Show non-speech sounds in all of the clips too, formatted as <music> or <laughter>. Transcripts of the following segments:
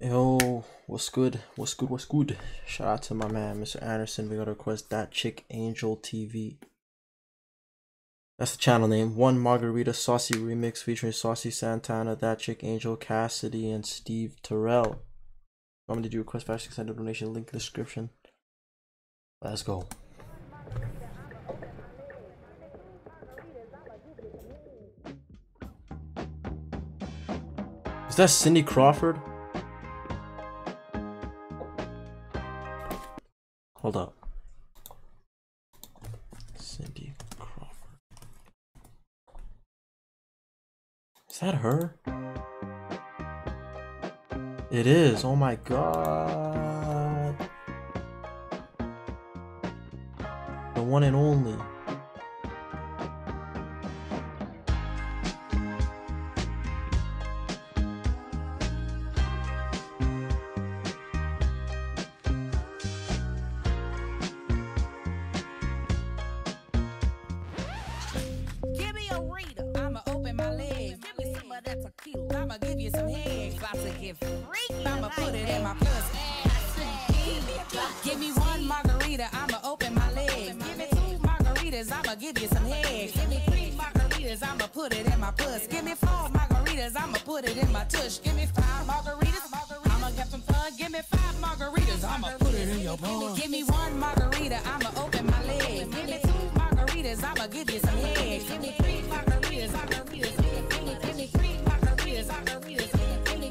Yo, what's good? What's good? What's good? Shout out to my man, Mr. Anderson. We got to request that chick Angel TV. That's the channel name. One Margarita Saucy Remix featuring Saucy Santana, That Chick Angel, CasaDi, and Steve Terrell. Me to do request send a donation? Link in the description. Let's go. Is that Cindy Crawford? Is that her? It is. Oh my god. The one and only. Give me a reader. I'ma give you some head. Give me three margaritas. I'ma put it in my puss. Give me four margaritas. I'ma put it in my tush. Give me five margaritas. I'ma get some fun. Give me five margaritas. I'ma put it in your puss. Give me one margarita. I'ma open my legs. Give me two margaritas. I'ma give you some head. Give me three margaritas. Margaritas. Give me, three margaritas.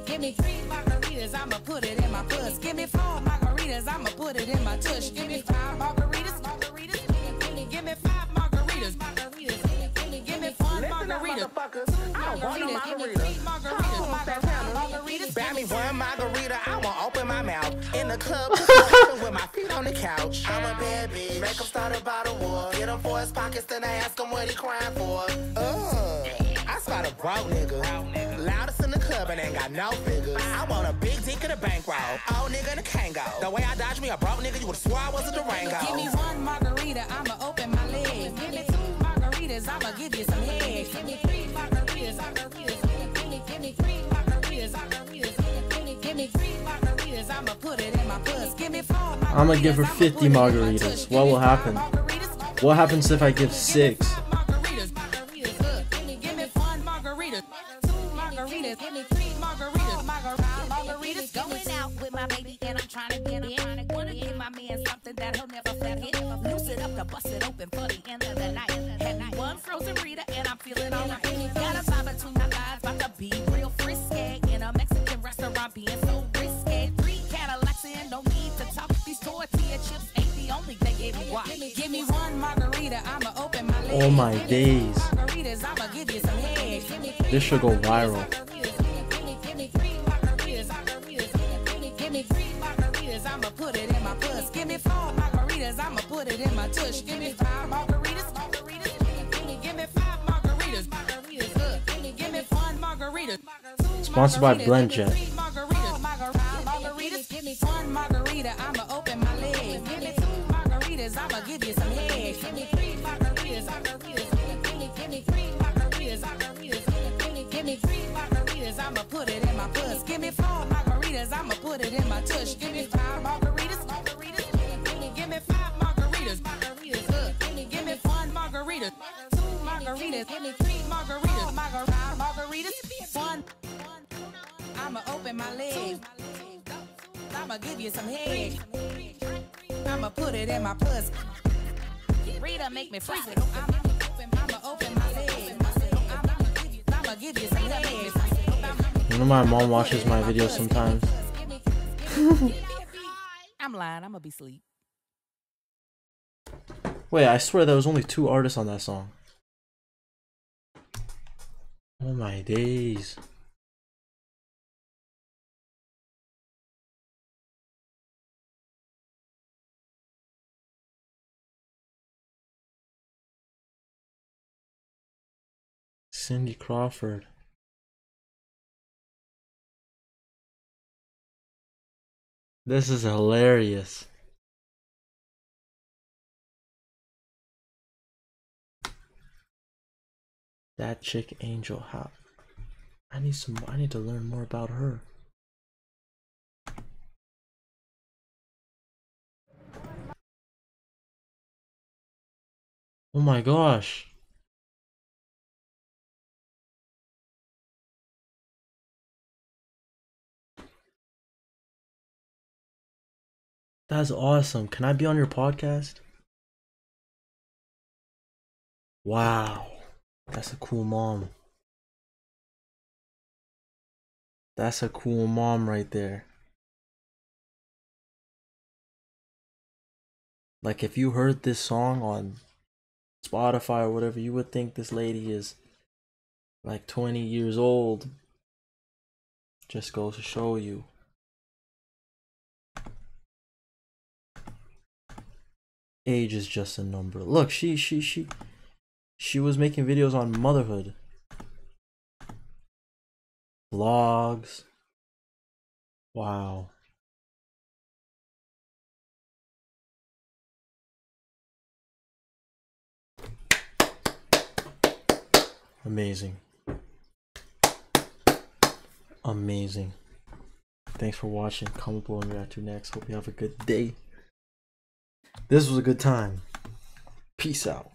Give me three margaritas. I'ma put it in my puss. Give me four margaritas. I'ma put it in my tush. Give me five Buy me one margarita, I won't open my mouth. In the club, <laughs> with my feet on the couch. I'm a bad bitch. Make him start a bottle war. Get him for his pockets, then I ask him what he crying for. Ugh. I spot a broke nigga. Loudest in the club and ain't got no figures. I want a big dick in a bankroll. Old nigga in a Kangol. The way I dodged me a broke nigga, you would swear I was a Durango. Give me one margarita, I'ma open my legs. Give me two margaritas, I'ma give you some head. Give me three margaritas, margaritas. Give me, give me three margaritas, margaritas. Give me, give me three margaritas, I'ma put it in my puss. Give me four margaritas, I'ma give her I'ma 50 put it in my margaritas. tush. What Give me will five happen? margaritas. What happens if I give six? Five margaritas, margaritas. Look, give me, give me one margarita, two margaritas. Give me three margaritas, margar- margaritas. Going out with my baby and I'm trying to get it. Wanna give my Mexican restaurant, being so risky. Three Cadillacs in, no need to talk. These tortilla chips ain't the only thing in me. Watch. Give me one margarita, I'ma open my legs. Oh my days. margaritas, I'ma give you some head. Give me three This should go viral. margaritas. Give me, give me three margaritas, margaritas. Give me, give me three margaritas, I'ma put it in my puss. Give me four margaritas, I'ma put it in my tush. Give me five margaritas, margaritas. Give me, five margaritas, margaritas. Give me, one margarita. Sponsored by margaritas, I'ma give you some head. Give me three margaritas, margaritas. Give me, give me three margaritas, margaritas. Give me, give me three margaritas, I'ma put it in my puss. Give me four margaritas, I'ma put it in my tush. Give me five margaritas, margaritas. Give me, give me five margaritas, margaritas. Give me, give me one margarita, two margaritas. Give me three margaritas, margar- margaritas. One, I'ma open my legs. I'ma give you some head. I'ma put it in my puss. Rita make me freak it. I'ma open, I'ma open my legs. I'ma give you some head. You know my mom watches my videos sometimes. I'm lying. I'ma be asleep. Wait, I swear there was only two artists on that song. Oh my days. cindy crawford This is hilarious. That chick Angel how? I need some I need to learn more about her. Oh my gosh. That's awesome. Can I be on your podcast? Wow. That's a cool mom. That's a cool mom right there. Like if you heard this song on Spotify or whatever, you would think this lady is like 20 years old. Just goes to show you. Age is just a number. Look, she she she she was making videos on motherhood. Vlogs. Wow. Amazing. Amazing. Thanks for watching. Comment below and react to next. Hope you have a good day. This was a good time. Peace out.